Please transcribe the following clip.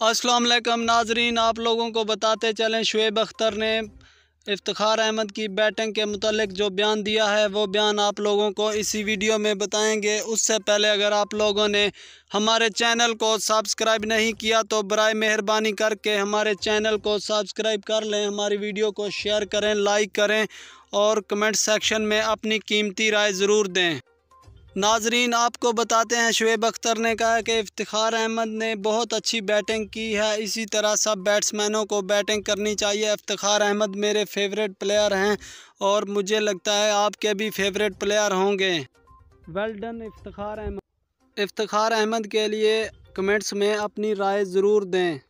वालेकुम नाजरीन, आप लोगों को बताते चलें शुएब अख्तर ने इफ्तार अहमद की बैटिंग के मतलब जो बयान दिया है, वो बयान आप लोगों को इसी वीडियो में बताएँगे। उससे पहले अगर आप लोगों ने हमारे चैनल को सब्सक्राइब नहीं किया तो बर मेहरबानी करके हमारे चैनल को सब्सक्राइब कर लें, हमारी वीडियो को शेयर करें, लाइक करें और कमेंट सेक्शन में अपनी कीमती राय ज़रूर दें। नाजरीन आपको बताते हैं शुएब अख्तर ने कहा कि इफ्तार अहमद ने बहुत अच्छी बैटिंग की है। इसी तरह सब बैट्समैनों को बैटिंग करनी चाहिए। इफ्तार अहमद मेरे फेवरेट प्लेयर हैं और मुझे लगता है आपके भी फेवरेट प्लेयर होंगे। Well done Iftar Ahmed. इफ्तार अहमद के लिए कमेंट्स में अपनी राय ज़रूर दें।